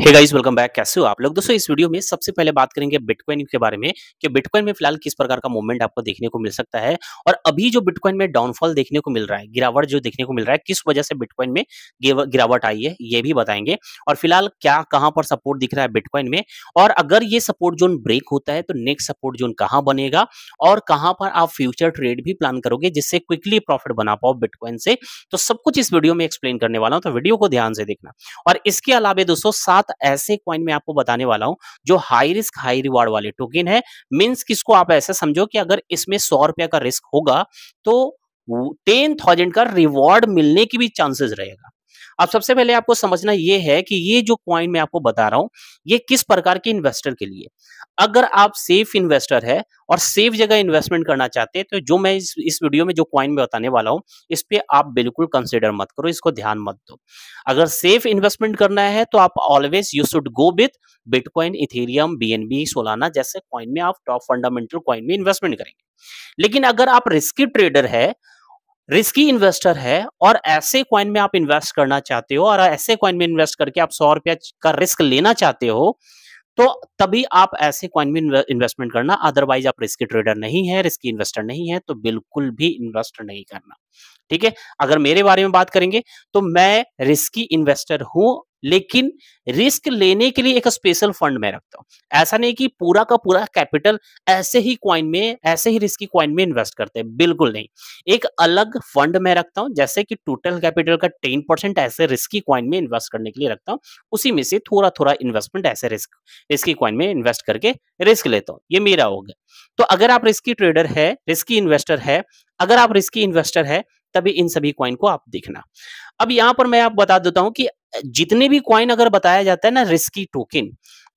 Hey guys welcome back कैसे हो आप लोग? दोस्तों, इस वीडियो में सबसे पहले बात करेंगे बिटकॉइन के बारे में कि बिटकॉइन में फ़िलहाल किस प्रकार का मूवमेंट आपको देखने को मिल सकता है और अभी जो बिटकॉइन में डाउनफॉल देखने को मिल रहा है, गिरावट जो देखने को मिल रहा है, किस वजह से बिटकॉइन में गिरावट आई है, ये भी बताएँगे। और फ़िलहाल क्या, कहाँ पर सपोर्ट दिख रहा है बिटकॉइन में? और अगर ये सपोर्ट जोन ब्रेक होता है तो नेक्स्ट सपोर्ट जोन कहाँ बनेगा? और कहाँ पर आप फ्यूचर ट्रेड भी प्लान करोगे, जिससे क्विकली प्रॉफिट बना पाओ बिटकॉइन से? तो सब कुछ इस वीडियो में एक्सप्लेन करने वाला हूँ तो वीडियो को ध्यान से देखना। और इसके अलावा दोस्तों, सात ऐसे क्वाइन में आपको बताने वाला हूँ, जो हाई रिस्क हाई रिवार्ड वाले टोकन है। मीन्स किसको आप ऐसा समझो कि अगर इसमें सौ रुपया का रिस्क होगा तो टेन थाउज़ेंड का रिवॉर्ड मिलने की भी चांसेस रहेगा। अब सबसे पहले आपको समझना यह है कि ये जो क्वाइन मैं आपको बता रहा हूँ, ये किस प्रकार के इन्वेस्टर के लिए? अगर आप सेफ़ इन्वेस्टर है और सेफ़ जगह इन्वेस्टमेंट करना चाहते हैं तो जो मैं इस, इस वीडियो में जो क्वाइन में बताने वाला हूँ इस पर आप बिल्कुल कंसिडर मत करो इसको ध्यान मत दो। अगर सेफ़ इन्वेस्टमेंट करना है तो आप always you should go with Bitcoin Ethereum BNB Solana जैसे क्वाइन में आप टॉप फंडामेंटल क्वाइन में इन्वेस्टमेंट करेंगे। लेकिन अगर आप रिस्की ट्रेडर है रिस्की इन्वेस्टर है और ऐसे क्वाइन में आप इन्वेस्ट करना चाहते हो और ऐसे क्वाइन में इन्वेस्ट करके आप सौ रुपया का रिस्क लेना चाहते हो तो तभी आप ऐसे क्वाइन में इन्वेस्टमेंट करना अदरवाइज़ आप रिस्की ट्रेडर नहीं है रिस्की इन्वेस्टर नहीं है तो बिल्कुल भी इन्वेस्ट नहीं करना। ठीक है? अगर मेरे बारे में बात करेंगे तो मैं रिस्की इन्वेस्टर हूँ लेकिन रिस्क लेने के लिए एक स्पेशल फंड में रखता हूँ। ऐसा नहीं कि पूरा का पूरा कैपिटल ऐसे ही क्वाइन में, ऐसे ही रिस्की क्वाइन में इन्वेस्ट करते हैं। बिल्कुल नहीं। एक अलग फंड में रखता हूँ, जैसे कि टोटल कैपिटल का टेन परसेंट ऐसे रिस्की क्वाइन में इन्वेस्ट करने के लिए रखता हूँ, उसी में से थोड़ा थोड़ा इन्वेस्टमेंट ऐसे रिस्क रिस्की क्वाइन में इन्वेस्ट करके रिस्क लेता हूँ। ये मेरा हो गया। तो अगर आप रिस्की ट्रेडर है रिस्की इन्वेस्टर है, अगर आप रिस्की इन्वेस्टर है, तभी इन सभी क्वाइन को आप देखना। अब यहाँ पर मैं आप बता देता हूँ कि जितने भी क्वाइन अगर बताया जाता है ना रिस्की टोकन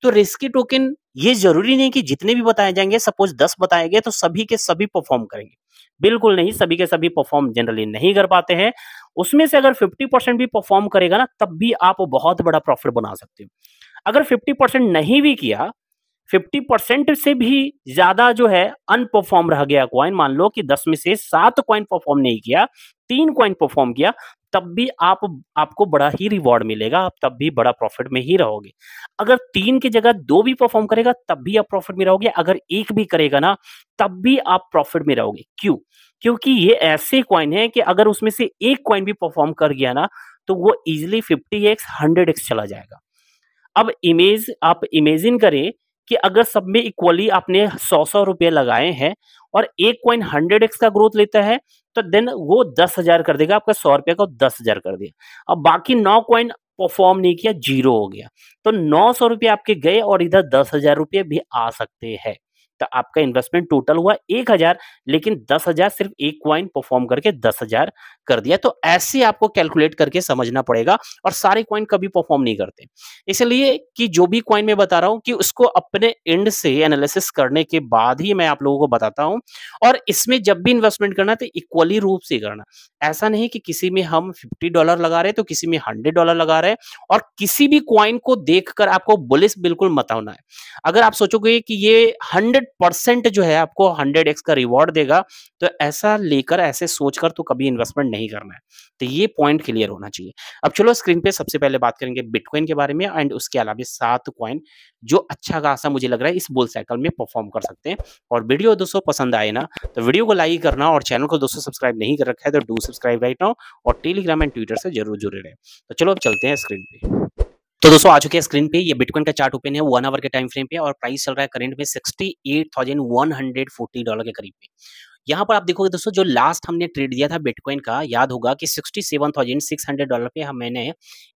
तो रिस्की टोकन ये ज़रूरी नहीं कि जितने भी बताए जाएँगे सपोज़ दस बताए गए तो सभी के सभी परफॉर्म करेंगे। बिल्कुल नहीं, सभी के सभी परफॉर्म जनरली नहीं कर पाते हैं। उसमें से अगर 50 परसेंट भी परफॉर्म करेगा ना, तब भी आप बहुत बड़ा प्रॉफिट बना सकते हो। अगर 50 परसेंट नहीं भी किया फिफ्टी परसेंट से भी ज़्यादा जो है अनपरफॉर्म रह गया क्वाइन मान लो कि दस में से सात क्वाइन परफॉर्म नहीं किया, तीन क्वाइन परफॉर्म किया तब भी आप, आपको बड़ा ही रिवॉर्ड मिलेगा, आप तब भी बड़ा प्रॉफिट में ही रहोगे। अगर तीन की जगह दो भी परफॉर्म करेगा, तब भी आप प्रॉफिट में रहोगे, अगर एक भी करेगा ना, तब भी आप प्रॉफिट में रहोगे। क्यों? क्योंकि ये ऐसे क्वाइन है कि अगर उसमें से एक क्वाइन भी परफॉर्म कर गया ना तो वो easily fifty X hundred X चला जाएगा। अब इमेज आप इमेजिन करें कि अगर सब में इक्वली आपने सौ सौ रुपये लगाए हैं और एक क्वाइन हंड्रेड एक्स का ग्रोथ लेता है तो देन वो दस हज़ार कर देगा, आपका सौ रुपया का दस हज़ार कर दिया। अब बाकी नौ कॉइन परफॉर्म नहीं किया ज़ीरो हो गया। तो नौ सौ रुपये आपके गए और इधर दस हज़ार रुपये भी आ सकते हैं। तो आपका इन्वेस्टमेंट टोटल हुआ एक हज़ार, लेकिन दस हज़ार सिर्फ़ एक क्वाइन परफॉर्म करके दस हज़ार कर दिया। तो ऐसे आपको कैलकुलेट करके समझना पड़ेगा और सारे क्वाइन कभी परफॉर्म नहीं करते। इसलिए कि जो भी क्वाइन में बता रहा हूँ कि उसको अपने एंड से एनालिसिस करने के बाद ही मैं आप लोगों को बताता हूँ और इसमें जब भी इन्वेस्टमेंट करना तो इक्वली रूप से करना। ऐसा नहीं कि किसी में हम फिफ्टी डॉलर लगा रहे तो किसी में हंड्रेड डॉलर लगा रहे और किसी भी क्वाइन को देखकर आपको बुलिस बिल्कुल मत होना है। अगर आप सोचोगे कि ये हंड्रेड परसेंट जो है आपको हंड्रेड एक्स का रिवॉर्ड देगा तो ऐसा लेकर, ऐसे सोचकर तो कभी इन्वेस्टमेंट नहीं करना है। तो ये पॉइंट क्लियर होना चाहिए। अब चलो स्क्रीन पे सबसे पहले बात करेंगे बिटकॉइन के बारे में एंड उसके अलावा सात क्वाइन जो अच्छा खासा मुझे लग रहा है इस बुल साइकिल में परफॉर्म कर सकते हैं। और वीडियो दोस्तों पसंद आए ना तो वीडियो को लाइक करना और चैनल को दोस्तों सब्सक्राइब नहीं कर रखा है तो डू सब्सक्राइब राइट नाउ और टेलीग्राम एंड ट्विटर से ज़रूर जुड़े रहे। तो चलो अब चलते हैं स्क्रीन पे। तो दोस्तों, आ चुके हैं स्क्रीन पे। ये बिटकॉइन का चार्ट ओपन है वन आवर के टाइम फ्रेम पे और प्राइस चल रहा है करंट में sixty eight thousand one hundred forty dollar के करीब पे। यहाँ पर आप देखोगे दोस्तों, जो लास्ट हमने ट्रेड दिया था बिटकॉइन का, याद होगा कि sixty seven thousand six hundred dollar पे हम मैंने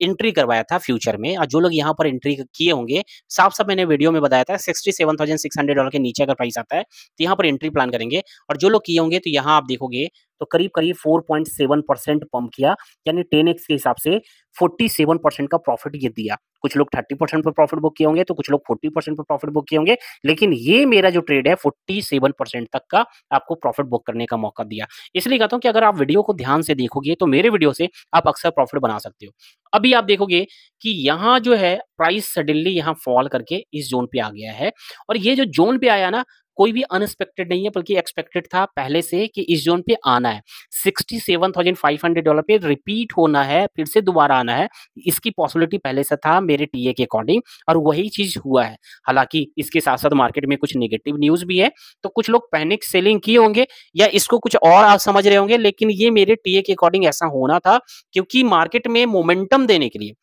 एंट्री करवाया था फ्यूचर में। और जो लोग यहाँ पर एंट्री किए होंगे साफ़ साफ़ मैंने वीडियो में बताया था sixty seven thousand six hundred dollar के नीचे अगर प्राइस आता है तो यहाँ पर एंट्री प्लान करेंगे। और जो लोग किए होंगे तो यहाँ आप देखोगे तो करीब करीब 4.7 परसेंट पंप किया, यानी 10x के हिसाब से 47 परसेंट का प्रॉफिट ये दिया। कुछ लोग 30 परसेंट पर प्रॉफिट बुक किए होंगे तो कुछ लोग 40 परसेंट पर प्रॉफिट बुक किए होंगे, लेकिन ये मेरा जो ट्रेड है 47 परसेंट तक का आपको प्रॉफिट बुक करने का मौका दिया। इसलिए कहता हूँ कि अगर आप वीडियो को ध्यान से देखोगे तो मेरे वीडियो से आप अक्सर प्रॉफिट बना सकते हो। अभी आप देखोगे कि यहाँ जो है प्राइस सडनली यहाँ फॉल करके इस जोन पे आ गया है, और ये जो जोन पे आया ना कोई भी अनएक्सपेक्टेड नहीं है बल्कि एक्सपेक्टेड था पहले से कि इस जोन पे आना है। 67,500 डॉलर पे रिपीट होना है फिर से दोबारा आना है। इसकी पॉसिबिलिटी पहले से था मेरे टीए के अकॉर्डिंग और वही चीज़ हुआ है। हालाँकि इसके साथ साथ मार्केट में कुछ नेगेटिव न्यूज़ भी है तो कुछ लोग पैनिक सेलिंग किए होंगे या इसको कुछ और आप समझ रहे होंगे लेकिन ये मेरे टीए के अकॉर्डिंग ऐसा होना था क्योंकि मार्केट में मोमेंटम देने के लिए।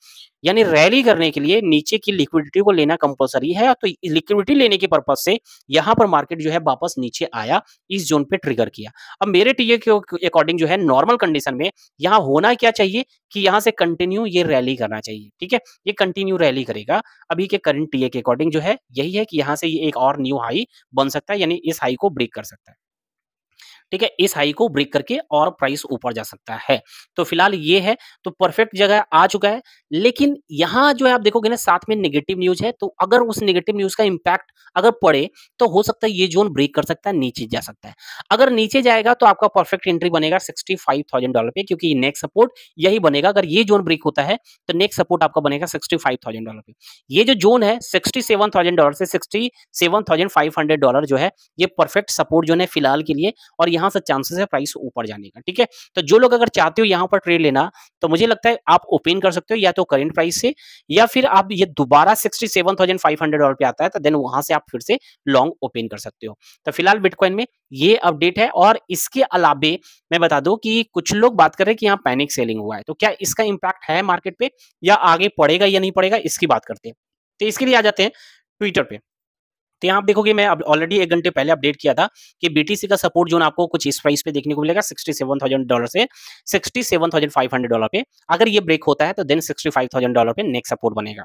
यानी रैली करने के लिए नीचे की लिक्विडिटी को लेना कंपलसरी है तो लिक्विडिटी लेने के पर्पज से यहाँ पर मार्केट जो है वापस नीचे आया, इस जोन पे ट्रिगर किया। अब मेरे टीए के अकॉर्डिंग जो है नॉर्मल कंडीशन में यहाँ होना क्या चाहिए कि यहाँ से कंटिन्यू ये रैली करना चाहिए, ठीक है? ये कंटिन्यू रैली करेगा। अभी के करंट टीए के अकॉर्डिंग जो है यही है कि यहाँ से ये एक और न्यू हाई बन सकता है, यानी इस हाई को ब्रेक कर सकता है। ठीक है, इस हाई को ब्रेक करके और प्राइस ऊपर जा सकता है। तो फ़िलहाल ये है तो परफेक्ट जगह आ चुका है, लेकिन यहाँ जो है आप देखोगे ना, साथ में नेगेटिव न्यूज़ है तो अगर उस नेगेटिव न्यूज़ का इंपैक्ट अगर पड़े तो हो सकता है ये जोन ब्रेक कर सकता है, नीचे जा सकता है। अगर नीचे जाएगा तो आपका परफेक्ट एंट्री बनेगा सिक्सटी फाइव थाउज़ेंड डॉलर पे, क्योंकि नेक्स्ट सपोर्ट यही बनेगा। अगर ये जोन ब्रेक होता है तो नेक्स्ट सपोर्ट आपका बनेगा सिक्सटी फाइव थाउज़ेंड डॉलर पे। ये जो जोन है सिक्सटी सेवन थाउज़ेंड डॉलर से sixty seven thousand five hundred dollar जो है, ये परफेक्ट सपोर्ट जो है फ़िलहाल के लिए, और यहाँ से चांसेस है प्राइस ऊपर जाने का, ठीक है? तो जो लोग अगर चाहते हो यहाँ पर ट्रेड लेना तो मुझे लगता है आप ओपन कर सकते हो या तो करेंट प्राइस से, या फिर आप ये दोबारा sixty seven thousand five hundred dollar पे आता है तो देन वहाँ से आप फिर से लॉन्ग ओपन कर सकते हो। तो फ़िलहाल बिटकॉइन में ये अपडेट है और इसके अलावे मैं बता दूँ कि कुछ लोग बात कर रहे हैं कि यहाँ पैनिक सेलिंग हुआ है तो क्या इसका इंपैक्ट है मार्केट पे, या आगे पड़ेगा या नहीं पड़ेगा, इसकी बात करते हैं। तो इसके लिए आ जाते हैं ट्विटर पे। तो यहाँ आप देखोगे मैं ऑलरेडी एक घंटे पहले अपडेट किया था कि बीटीसी का सपोर्ट जोन आपको कुछ इस प्राइस पे देखने को मिलेगा सिक्सटी सेवन थाउज़ेंड डॉलर से sixty seven thousand five hundred dollar पे। अगर ये ब्रेक होता है तो then sixty five thousand dollar पे नेक्स्ट सपोर्ट बनेगा।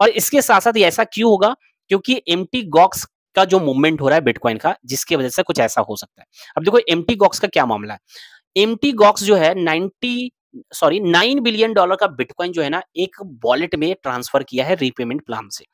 और इसके साथ साथ ऐसा क्यों होगा? क्योंकि एम गॉक्स का जो मूवमेंट हो रहा है बिटकॉइन का, जिसकी वजह से कुछ ऐसा हो सकता है। अब देखो एम गॉक्स का क्या मामला है? एम गॉक्स जो है ninety sorry nine billion dollar का बिटकॉइन जो है ना, एक वॉलेट में ट्रांसफ़र किया है रीपेमेंट प्लान से।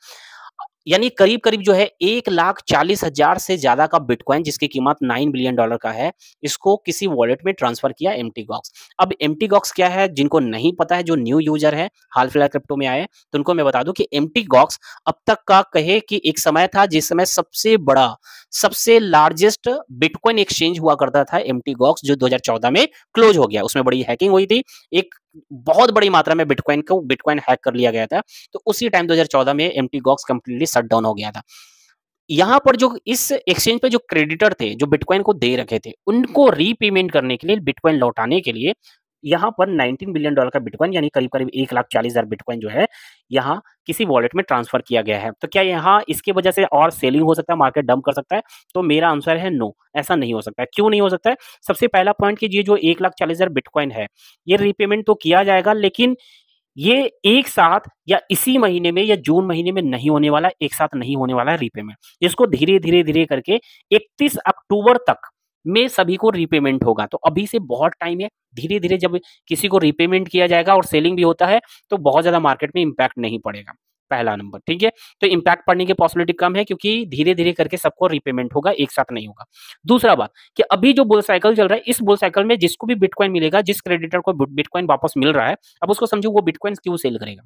यानी करीब करीब जो है एक लाख चालीस हज़ार से ज़्यादा का बिटकॉइन जिसकी कीमत नाइन बिलियन डॉलर का है, इसको किसी वॉलेट में ट्रांसफ़र किया एम टी गॉक्स अब एम टी गॉक्स क्या है, जिनको नहीं पता है, जो न्यू यूज़र है हाल फ़िलहाल क्रिप्टो में आए तो उनको मैं बता दूँ कि एम गॉक्स अब तक का कहे कि एक समय था जिस समय सबसे बड़ा, सबसे लार्जेस्ट बिटकॉइन एक्सचेंज हुआ करता था एम टी गॉक्स जो 2014 में क्लोज हो गया। उसमें बड़ी हैकिंग हुई थी। एक बहुत बड़ी मात्रा में बिटकॉइन को बिटकॉइन हैक कर लिया गया था। तो उसी टाइम 2014 में M Gox completely shut down हो गया था। यहाँ पर जो इस एक्सचेंज पे जो क्रेडिटर थे, जो बिटकॉइन को दे रखे थे, उनको रीपेमेंट करने के लिए बिटकॉइन लौटाने के लिए यहाँ पर 19 बिलियन डॉलर का बिटकॉइन, यानी करीब करीब एक लाख चालीस हज़ार बिटकॉइन जो है, यहाँ किसी वॉलेट में ट्रांसफ़र किया गया है। तो क्या यहाँ इसकी वजह से और सेलिंग हो सकता है मार्केट डंप कर सकता है? तो मेरा आंसर है नो ऐसा नहीं हो सकता है। क्यों नहीं हो सकता है? सबसे पहला पॉइंट की ये जो एक लाख चालीस हज़ार बिटकॉइन है। ये रिपेमेंट तो किया जाएगा, लेकिन ये एक साथ या इसी महीने में या जून महीने में नहीं होने वाला, एक साथ नहीं होने वाला है रीपेमेंट इसको धीरे धीरे धीरे करके 31 अक्टूबर तक में सभी को रीपेमेंट होगा। तो अभी से बहुत टाइम है धीरे धीरे जब किसी को रीपेमेंट किया जाएगा और सेलिंग भी होता है तो बहुत ज़्यादा मार्केट में इंपैक्ट नहीं पड़ेगा। पहला नंबर ठीक है? तो इंपैक्ट पड़ने की पॉसिबिलिटी कम है क्योंकि धीरे धीरे करके सबको रीपेमेंट होगा, एक साथ नहीं होगा। दूसरा बात कि अभी जो बुल साइकिल चल रहा है, इस बुल साइकिल में जिसको भी बिटकॉइन मिलेगा, जिस क्रेडिटर को बिटकॉइन वापस मिल रहा है, अब उसको समझो वो बिटकॉइन क्यों सेल करेगा?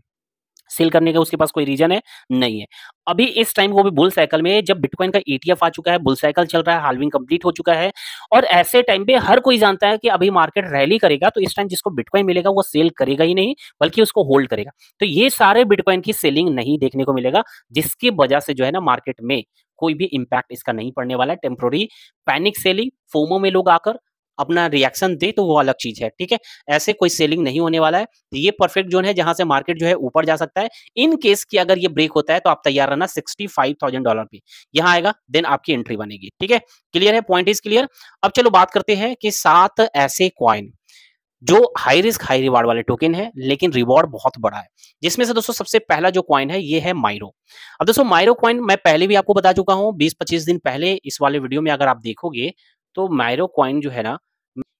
सेल करने का उसके पास कोई रीजन है? नहीं है। अभी इस टाइम वो भी बुल साइकिल में जब बिटकॉइन का ईटीएफ आ चुका है बुल साइकिल चल रहा है हालविंग कंप्लीट हो चुका है और ऐसे टाइम पे हर कोई जानता है कि अभी मार्केट रैली करेगा तो इस टाइम जिसको बिटकॉइन मिलेगा वो सेल करेगा ही नहीं, बल्कि उसको होल्ड करेगा। तो ये सारे बिटकॉइन की सेलिंग नहीं देखने को मिलेगा, जिसकी वजह से जो है ना मार्केट में कोई भी इंपैक्ट इसका नहीं पड़ने वाला है टेम्प्रोरी पैनिक सेलिंग फोमो में लोग आकर अपना रिएक्शन दे तो वो अलग चीज़ है, ठीक है? ऐसे कोई सेलिंग नहीं होने वाला है। ये परफेक्ट जोन है जहाँ से मार्केट जो है ऊपर जा सकता है। इन केस की अगर ये ब्रेक होता है तो आप तैयार रहना सिक्सटी फाइव थाउज़ेंड डॉलर पे। यहाँ आएगा देन आपकी एंट्री बनेगी, ठीक है? क्लियर है? पॉइंट इज़ क्लियर अब चलो बात करते हैं कि सात ऐसे क्वाइन जो हाई रिस्क हाई रिवार्ड वाले टोकन है, लेकिन रिवॉर्ड बहुत बड़ा है। जिसमें से दोस्तों सबसे पहला जो क्वाइन है, ये है माइरो अब दोस्तों माइरो क्वाइन मैं पहले भी आपको बता चुका हूँ 20-25 दिन पहले इस वाले वीडियो में अगर आप देखोगे तो माइरो क्वाइन जो है ना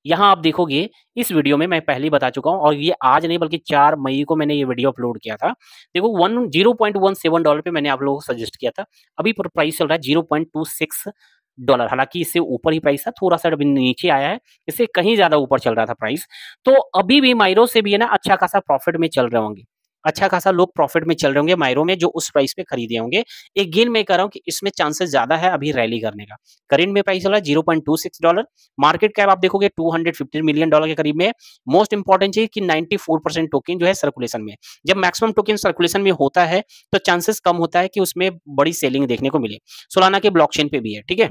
यहाँ आप देखोगे, इस वीडियो में मैं पहले ही बता चुका हूँ और ये आज नहीं बल्कि चार मई को मैंने ये वीडियो अपलोड किया था। देखो, one zero point one seven dollar पे मैंने आप लोगों को सजेस्ट किया था। अभी प्राइस चल रहा है zero point two six dollar. हालाँकि इससे ऊपर ही प्राइस था, थोड़ा सा अभी नीचे आया है, इससे कहीं ज़्यादा ऊपर चल रहा था प्राइस। तो अभी भी माइरो से भी है ना अच्छा खासा प्रॉफिट में चल रहे होंगे। अच्छा खासा लोग प्रॉफिट में चल रहे होंगे, मायरो में, जो उस प्राइस पे खरीदे होंगे। एक गेन मैं कह रहा हूँ कि इसमें चांसेस ज़्यादा है अभी रैली करने का। करेंट में प्राइस चल zero point two six dollar market cap आप देखोगे two hundred fifty million dollar के करीब में मोस्ट इंपॉर्टेंट चीज़ कि नाइन्टी फोर परसेंट टोकन जो है सर्कुलेशन में जब मैक्सिमम टोकन सर्कुलेशन में होता है तो चांसेस कम होता है कि उसमें बड़ी सेलिंग देखने को मिले। सोलाना के ब्लॉकचेन पे भी है, ठीक है?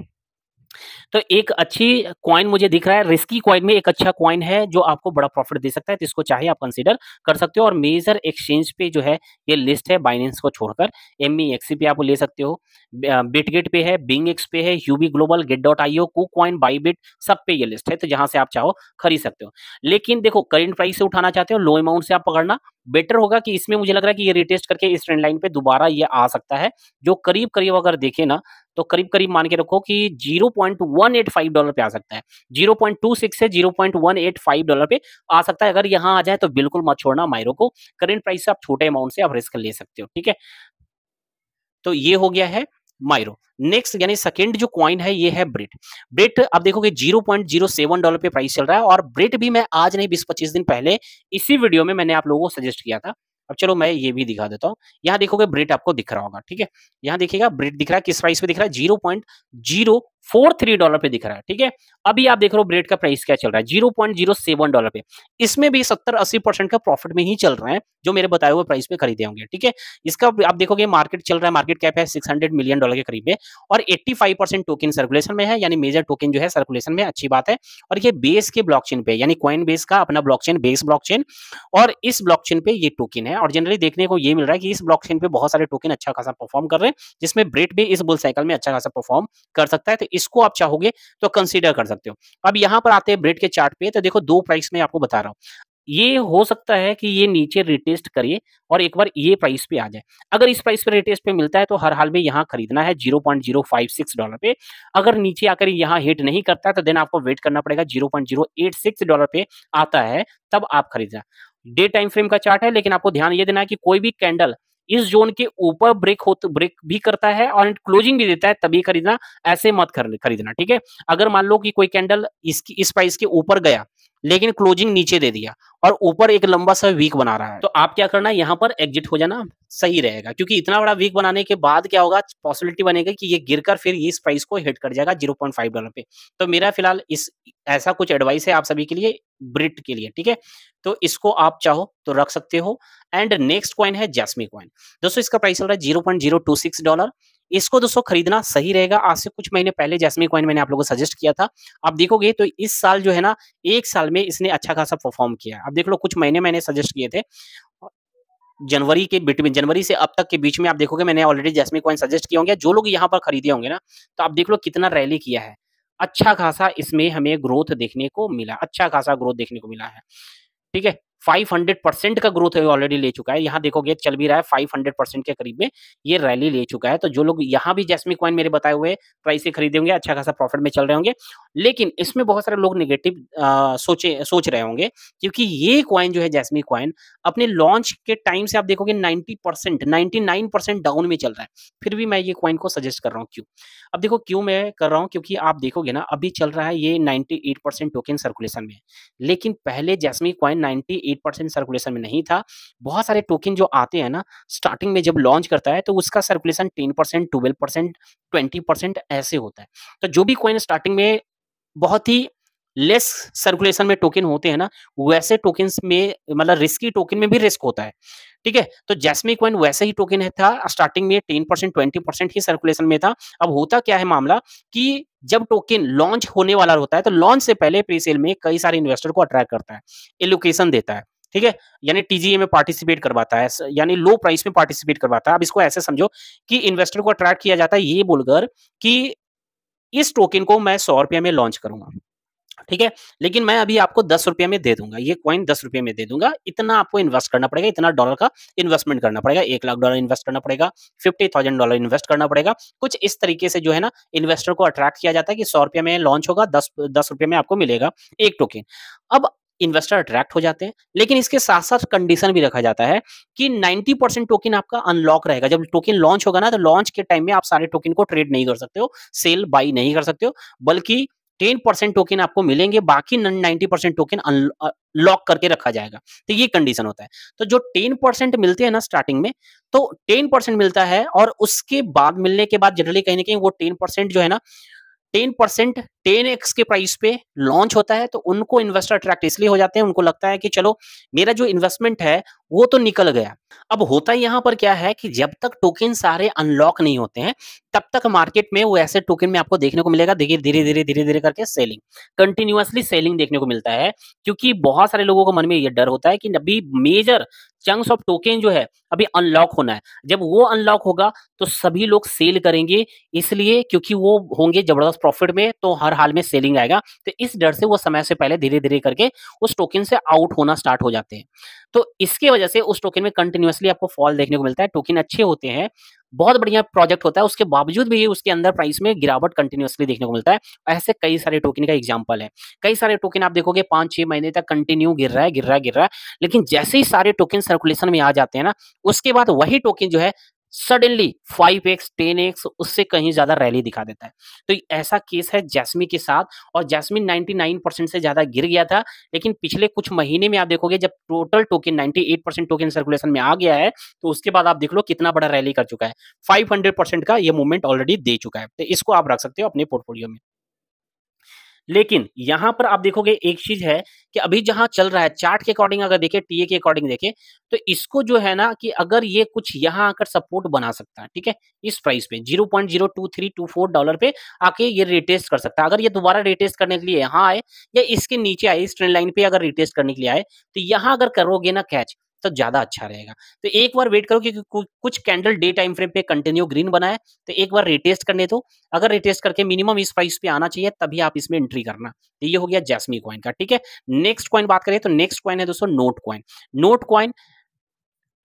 तो एक अच्छी कॉइन मुझे दिख रहा है। रिस्की कॉइन में एक अच्छा कॉइन है, जो आपको बड़ा प्रॉफिट दे सकता है तो इसको चाहे आप कंसीडर कर सकते हो। और मेजर एक्सचेंज पे जो है, ये लिस्ट है बाइनेंस को छोड़कर। एम ई एक्सी पे आप ले सकते हो। बिटगेट पे है बिंग एक्स पे है UV global gate dot IO coin Bybit सब पे ये लिस्ट है। तो जहाँ से आप चाहो, खरीद सकते हो। लेकिन देखो करेंट प्राइस से उठाना चाहते हो लो अमाउंट से आप पकड़ना। बेटर होगा कि इसमें मुझे लग रहा है कि ये रिटेस्ट करके इस ट्रेंड लाइन पे दोबारा ये आ सकता है। जो करीब करीब अगर देखे ना तो करीब करीब मान के रखो कि 0.185 डॉलर पे आ सकता है। 0.26 से 0.185 डॉलर पे आ सकता है। अगर यहाँ आ जाए तो बिल्कुल मत छोड़ना मायरो को। करेंट प्राइस से आप छोटे अमाउंट से आप रिस्क ले सकते हो, ठीक है? तो ये हो गया है। माइरो। नेक्स्ट यानी सेकेंड जो क्वाइन है, ये है ब्रिट ब्रिट आप देखोगे 0.07 डॉलर पे प्राइस चल रहा है और ब्रिट भी मैं आज नहीं 20-25 दिन पहले इसी वीडियो में मैंने आप लोगों को सजेस्ट किया था। अब चलो मैं ये भी दिखा देता हूँ। यहाँ देखोगे ब्रिट आपको दिख रहा होगा, ठीक है? यहाँ देखिएगा ब्रिट दिख रहा है, किस प्राइस पे दिख रहा है? Zero point zero four three dollar पे दिख रहा है, ठीक है? अभी आप देख रहे हो ब्रेड का प्राइस क्या चल रहा है, zero point zero seven dollar पे। इसमें भी सत्तर अस्सी परसेंट का प्रॉफिट में ही चल रहा है, जो मेरे बताए हुए प्राइस पे खरीदे होंगे, ठीक है? इसका आप देखोगे मार्केट चल रहा है, मार्केट कैप है सिक्स मिलियन डॉलर के करीब में, और एट्टी टोकन सर्कुलेशन में है, यानी मेजर टोकन जो है सर्कुलेशन में, अच्छी बात है। और ये बेस के ब्लॉकचेन पे, यानी क्वाइन बेस का अपना ब्लॉकचेन, बेस ब्लॉकचेन, और इस ब्लॉकचेन पे ये टोकन है, और जनरली देखने को ये मिल रहा है कि इस ब्लॉकचेन पे बहुत सारे टोकन अच्छा खासा परफॉर्म कर रहे हैं, जिसमें ब्रेड भी इस बुल साइकिल में अच्छा खासा परफॉर्म कर सकता है तो इसको आप चाहोगे तो कंसीडर कर सकते हो। अब यहाँ पर आते हैं ब्रेड के चार्ट पे तो देखो दो प्राइस में आपको बता रहा हूँ। ये हो सकता है कि ये नीचे रिटेस्ट करिए और एक बार ये प्राइस पे आ जाए। अगर इस प्राइस पे रिटेस्ट पे मिलता है तो हर हाल में यहाँ खरीदना है 0.056 डॉलर पे। अगर नीचे आकर यहाँ हिट नहीं करता तो देन आपको वेट करना पड़ेगा 0.086 डॉलर पे आता है, तब आप खरीदना डे टाइम फ्रेम का चार्ट है, लेकिन आपको ध्यान ये देना है कि कोई भी कैंडल इस जोन के ऊपर ब्रेक हो ब्रेक भी करता है और क्लोजिंग भी देता है, तभी खरीदना, ऐसे मत खरीदना, ठीक है? अगर मान लो कि कोई कैंडल इसकी, इस प्राइस के ऊपर गया लेकिन क्लोजिंग नीचे दे दिया और ऊपर एक लंबा सा वीक बना रहा है। तो आप क्या करना है यहाँ पर एग्जिट हो जाना, सही रहेगा, क्योंकि इतना बड़ा वीक बनाने के बाद क्या होगा पॉसिबिलिटी बनेगा कि ये गिरकर फिर इस प्राइस को हिट कर जाएगा 0.5 डॉलर पे। तो मेरा फ़िलहाल इस, ऐसा कुछ एडवाइस है आप सभी के लिए ब्रिट के लिए, ठीक है? तो इसको आप चाहो तो रख सकते हो। एंड नेक्स्ट कॉइन है जैसमी कॉइन दोस्तों, इसका प्राइस चल रहा है zero point zero two six dollar इसको दोस्तों खरीदना सही रहेगा। आज से कुछ महीने पहले जैसमी कॉइन मैंने आप लोगों को सजेस्ट किया था। आप देखोगे तो इस साल जो है ना, एक साल में इसने अच्छा खासा परफॉर्म किया अब देख लो, कुछ महीने मैंने सजेस्ट किए थे। जनवरी के बिटवीन जनवरी से अब तक के बीच में आप देखोगे मैंने ऑलरेडी जैसमी कॉइन सजेस्ट किए होंगे। जो लोग यहाँ पर खरीदे होंगे ना तो आप देख लो कितना रैली किया है। अच्छा खासा इसमें हमें ग्रोथ देखने को मिला अच्छा खासा ग्रोथ देखने को मिला है। ठीक है? 500 परसेंट का ग्रोथ है ऑलरेडी ले चुका है। यहाँ देखोगे, चल भी रहा है 500 परसेंट के करीब में ये रैली ले चुका है। तो जो लोग यहाँ भी जैसमी कॉइन मेरे बताए हुए प्राइस से खरीदे होंगे अच्छा खासा प्रॉफिट में चल रहे होंगे। लेकिन इसमें बहुत सारे लोग निगेटिव सोचे, सोच रहे होंगे, क्योंकि ये कॉइन जो है जैसमी कॉइन अपने लॉन्च के टाइम से आप देखोगे नाइनटी परसेंट नाइनटी डाउन में चल रहा है। फिर भी मैं ये कॉइन को सजेस्ट कर रहा हूँ क्यों? अब देखो क्यों मैं कर रहा हूँ, क्योंकि आप देखोगे ना, अभी चल रहा है ये नाइनटी टोकन सर्कुलेशन में। लेकिन पहले जैसमी कॉइन नाइनटी सर्कुलेशन में नहीं था। बहुत सारे टोकन जो आते हैं ना स्टार्टिंग में जब लॉन्च करता है तो उसका circulation ten percent twelve percent twenty percent ऐसे होता है। तो जो भी कॉइन स्टार्टिंग में बहुत ही लेस सर्कुलेशन में टोकन होते हैं ना, वैसे टोकन में मतलब रिस्की टोकन में भी रिस्क होता है। ठीक है? तो जैसमी कॉइन वैसे ही टोकन है, था स्टार्टिंग में टेन परसेंट ट्वेंटी परसेंट ही सर्कुलेशन में था। अब होता क्या है मामला कि जब टोकन लॉन्च होने वाला होता है तो लॉन्च से पहले प्रीसेल में कई सारे इन्वेस्टर को अट्रैक्ट करता है एलोकेशन देता है। ठीक है? यानी टीजीए में पार्टिसिपेट करवाता है यानी लो प्राइस में पार्टिसिपेट करवाता है। अब इसको ऐसे समझो कि इन्वेस्टर को अट्रैक्ट किया जाता है, ये बोलकर कि इस टोकन को मैं सौ रुपये में लॉन्च करूँगा, ठीक है? लेकिन मैं अभी आपको दस रुपये में दे दूँगा, ये कॉइन दस रुपये में दे दूँगा। इतना आपको इन्वेस्ट करना पड़ेगा, इतना डॉलर का इन्वेस्टमेंट करना पड़ेगा, एक लाख डॉलर इन्वेस्ट करना पड़ेगा फिफ्टी थाउज़ेंड डॉलर इन्वेस्ट करना पड़ेगा। कुछ इस तरीके से जो है ना इन्वेस्टर को अट्रैक्ट किया जाता है कि सौ रुपये में लॉन्च होगा, दस दस रुपये में आपको मिलेगा एक टोकन अब इन्वेस्टर अट्रैक्ट हो जाते हैं। लेकिन इसके साथ साथ कंडीशन भी रखा जाता है कि 90 परसेंट टोकन आपका अनलॉक रहेगा। जब टोकन लॉन्च होगा ना तो लॉन्च के टाइम में आप सारे टोकन को ट्रेड नहीं कर सकते हो सेल बाई नहीं कर सकते हो, बल्कि टेन परसेंट टोकन आपको मिलेंगे, बाकी नाइन्टी परसेंट टोकन लॉक करके रखा जाएगा। तो ये कंडीशन होता है। तो जो टेन परसेंट मिलते हैं ना स्टार्टिंग में तो टेन परसेंट मिलता है और उसके बाद मिलने के बाद जनरली कहीं ना कहीं वो टेन परसेंट जो है ना टेन परसेंट टेन एक्स के प्राइस पे लॉन्च होता है तो उनको इन्वेस्टर अट्रैक्ट इसलिए हो जाते हैं, उनको लगता है कि चलो, मेरा जो इन्वेस्टमेंट है, वो तो निकल गया। अब होता यहाँ पर क्या है कि जब तक टोकन सारे अनलॉक नहीं होते हैं तब तक मार्केट में वो ऐसे टोकन में आपको देखने को मिलेगा देखिए धीरे धीरे धीरे धीरे करके सेलिंग कंटिन्यूसली सेलिंग देखने को मिलता है। क्योंकि बहुत सारे लोगों को मन में ये डर होता है कि अभी मेजर चंक्स ऑफ़ टोकन जो है, अभी अनलॉक होना है। जब वो अनलॉक होगा तो सभी लोग सेल करेंगे, इसलिए क्योंकि वो होंगे ज़बरदस्त प्रॉफिट में तो हर हाल में सेलिंग आएगा। तो इस डर से वो समय से पहले धीरे धीरे करके उस टोकन से आउट होना स्टार्ट हो जाते हैं। तो इसके वजह से उस टोकन में कंटिन्यूसली आपको फॉल देखने को मिलता है। टोकन अच्छे होते हैं बहुत बढ़िया प्रोजेक्ट होता है। उसके बावजूद भी उसके अंदर प्राइस में गिरावट कंटिन्यूसली देखने को मिलता है। ऐसे कई सारे टोकन का एग्ज़ाम्पल है। कई सारे टोकन आप देखोगे पाँच छह महीने तक कंटिन्यू गिर रहा है, गिर रहा है, गिर रहा है। लेकिन जैसे ही सारे टोकन सर्कुलेशन में आ जाते हैं ना, उसके बाद वही टोकन जो है suddenly five X ten X उससे कहीं ज़्यादा रैली दिखा देता है। तो ऐसा केस है जैस्मी के साथ, और जैसमिन 99 परसेंट से ज़्यादा गिर गया था, लेकिन पिछले कुछ महीने में आप देखोगे, जब total token 98 percent token circulation में आ गया है तो उसके बाद आप देख लो कितना बड़ा रैली कर चुका है। 500 परसेंट का ये मूवमेंट ऑलरेडी दे चुका है। तो इसको आप रख सकते हो अपने पोर्टफोलियो में। लेकिन यहाँ पर आप देखोगे एक चीज़ है कि अभी जहाँ चल रहा है, चार्ट के अकॉर्डिंग अगर देखें, टीए के अकॉर्डिंग देखें तो इसको जो है ना कि अगर ये कुछ यहाँ आकर सपोर्ट बना सकता है, ठीक है, इस प्राइस पे, zero point zero two three two four dollar पे आके ये रिटेस्ट कर सकता है। अगर ये दोबारा रिटेस्ट करने के लिए यहाँ आए या इसके नीचे आए, इस ट्रेंड लाइन पे अगर रिटेस्ट करने के लिए आए तो यहाँ अगर करोगे ना कैच तो ज़्यादा अच्छा रहेगा। तो एक बार वेट करो क्योंकि कुछ कैंडल डे टाइम फ्रेम पे कंटिन्यू ग्रीन बना है तो एक बार रिटेस्ट करने दो। अगर रिटेस्ट करके मिनिमम इस प्राइस पे आना चाहिए, तभी आप इसमें एंट्री करना। तो ये हो गया जैसमी कॉइन का, ठीक है? नेक्स्ट कॉइन बात करें तो नेक्स्ट कॉइन है दोस्तों Notcoin Notcoin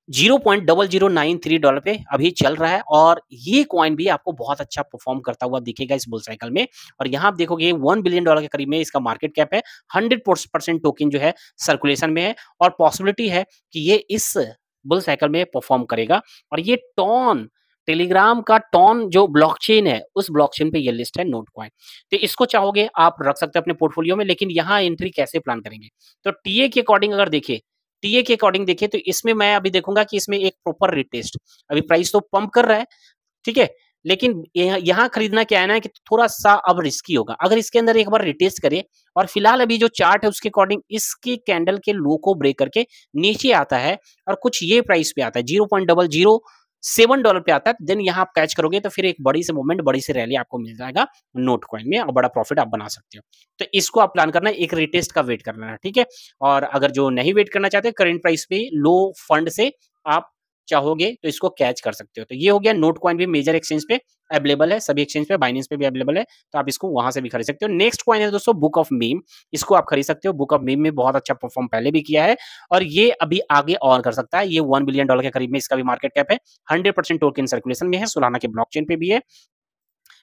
zero point double zero nine three dollar पे अभी चल रहा है और ये कॉइन भी आपको बहुत अच्छा परफॉर्म करता हुआ दिखेगा इस बुल साइकिल में। और यहाँ आप देखोगे वन बिलियन डॉलर के करीब में इसका मार्केट कैप है। हंड्रेड परसेंट टोकन जो है सर्कुलेशन में है और पॉसिबिलिटी है कि ये इस बुल साइकिल में परफॉर्म करेगा। और ये टॉन टेलीग्राम का टॉन जो ब्लॉकचेन है, उस ब्लॉकचेन पे ये लिस्ट है नोट कॉइन तो इसको चाहोगे आप रख सकते हैं अपने पोर्टफोलियो में, लेकिन यहाँ एंट्री कैसे प्लान करेंगे? तो टीए के अकॉर्डिंग अगर देखें टीए के अकॉर्डिंग देखें तो इसमें मैं अभी देखूँगा कि इसमें एक प्रॉपर रिटेस्ट अभी प्राइस तो पंप कर रहा है, ठीक है? लेकिन यहाँ खरीदना क्या है ना कि थोड़ा सा अब रिस्की होगा। अगर इसके अंदर एक बार रिटेस्ट करे और फ़िलहाल अभी जो चार्ट है उसके अकॉर्डिंग इसके कैंडल के लो को ब्रेक करके नीचे आता है और कुछ ये प्राइस पे आता है zero point double zero seven dollar पे आता है देन यहाँ आप कैच करोगे तो फिर एक बड़ी से मूवमेंट बड़ी से रैली आपको मिल जाएगा नोट कॉइन में और बड़ा प्रॉफिट आप बना सकते हो। तो इसको आप प्लान करना है एक रिटेस्ट का वेट करना है ठीक है? और अगर जो नहीं वेट करना चाहते करेंट प्राइस पे लो फंड से आप चाहोगे तो इसको कैच कर सकते हो। तो ये हो गया नोट कॉइन भी मेजर एक्सचेंज पे अवेलेबल है, सभी एक्सचेंज पे बाइनेंस पे भी अवेलेबल है तो आप इसको वहाँ से भी खरीद सकते हो। नेक्स्ट कॉइन है दोस्तों बुक ऑफ़ मीम इसको आप खरीद सकते हो। बुक ऑफ़ मीम में बहुत अच्छा परफॉर्म पहले भी किया है और ये अभी आगे और कर सकता है। ये वन बिलियन डॉलर के करीब में इसका भी मार्केट कैप है। हंड्रेड परसेंट टोकन सर्कुलेशन में है सोलाना के ब्लॉक पे भी है।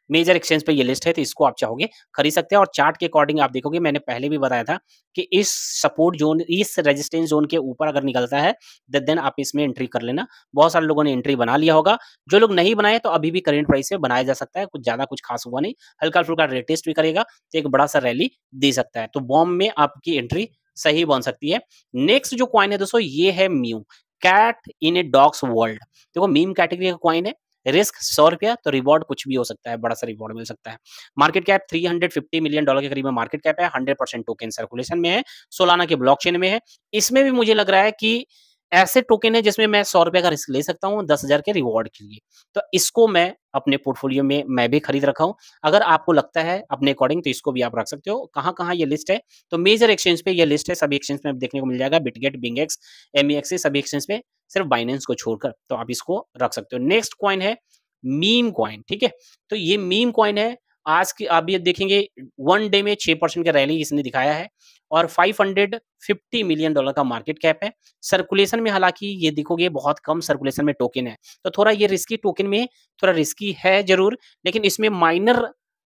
मेजर एक्सचेंज पे ये लिस्ट है तो इसको आप चाहोगे, खरीद सकते हैं और चार्ट के अकॉर्डिंग आप देखोगे, मैंने पहले भी बताया था कि इस सपोर्ट जोन, इस रेजिस्टेंस जोन के ऊपर अगर निकलता है देन आप इसमें एंट्री कर लेना। बहुत सारे लोगों ने एंट्री बना लिया होगा। जो लोग नहीं बनाए तो अभी भी करेंट प्राइस से बनाया जा सकता है, कुछ ज़्यादा कुछ खास हुआ नहीं। हल्का फुल्का रेटेस्ट भी करेगा तो एक बड़ा सा रैली दे सकता है। तो बॉम्ब में आपकी एंट्री सही बन सकती है। नेक्स्ट जो क्वाइन है दोस्तों, ये है Mew cat in a dogs world देखो मीम कैटेगरी का क्वाइन है। रिस्क सौ रुपया तो रिवॉर्ड कुछ भी हो सकता है, बड़ा सा रिवॉर्ड मिल सकता है। मार्केट कैप 350 मिलियन डॉलर के करीब मार्केट कैप है 100 परसेंट टोकन सर्कुलेशन में है सोलाना के ब्लॉकचेन में है। इसमें भी मुझे लग रहा है कि ऐसे टोकन है जिसमें मैं सौ रुपए का रिस्क ले सकता हूँ, दस हज़ार के रिवॉर्ड के लिए। तो इसको मैं अपने पोर्टफोलियो में, मैं भी खरीद रखा हूँ। अगर आपको लगता है अपने अकॉर्डिंग तो इसको भी आप रख सकते हो। कहाँ कहाँ ये लिस्ट है? तो मेजर एक्सचेंज पे ये लिस्ट है, सभी एक्सचेंज में देखने को मिल जाएगा बिटगेट बिंगेक्स एमईएक्स सभी एक्सचेंज पे। सिर्फ़ बाइनेंस को छोड़कर तो आप इसको रख सकते हो। नेक्स्ट क्वाइन है मीम कॉइन ठीक है? तो ये मीम कॉइन है, आज की, आप ये देखेंगे वन डे में छह परसेंट का रैली इसने दिखाया है और 550 मिलियन डॉलर का मार्केट कैप है। सर्कुलेशन में हालाँकि ये देखोगे, बहुत कम सर्कुलेशन में टोकन है। तो थोड़ा ये रिस्की टोकन में, थोड़ा रिस्की है ज़रूर, लेकिन इसमें माइनर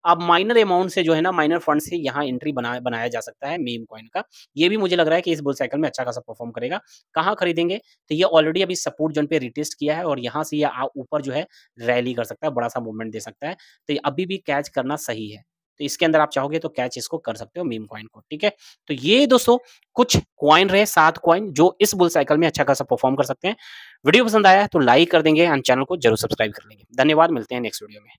अब माइनर अमाउंट से जो है ना माइनर फंड से यहाँ एंट्री बना, बनाया जा सकता है मीम कॉइन का। ये भी मुझे लग रहा है कि इस बुल साइकिल में अच्छा खासा परफॉर्म करेगा। कहाँ खरीदेंगे? तो ये ऑलरेडी अभी सपोर्ट जोन पे रिटेस्ट किया है और यहाँ से ये ऊपर जो है रैली कर सकता है बड़ा सा मूवमेंट दे सकता है। तो अभी भी कैच करना सही है। तो इसके अंदर आप चाहोगे तो कैच इसको कर सकते हो मीम कॉइन को, ठीक है? तो ये दोस्तों, कुछ क्वाइन रहे, सात क्वाइन जो इस बुल साइकिल में अच्छा खासा परफॉर्म कर सकते हैं। वीडियो पसंद आया तो लाइक कर देंगे एंड चैनल को ज़रूर सब्सक्राइब कर लेंगे। धन्यवाद, मिलते हैं नेक्स्ट वीडियो में।